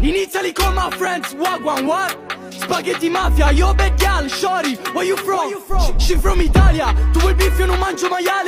Iniziali con my friends, wagwan, what? Spaghetti mafia, yo bad gal, shorty, where you from? She from Italia, tu vuoi beef, io non mangio maiale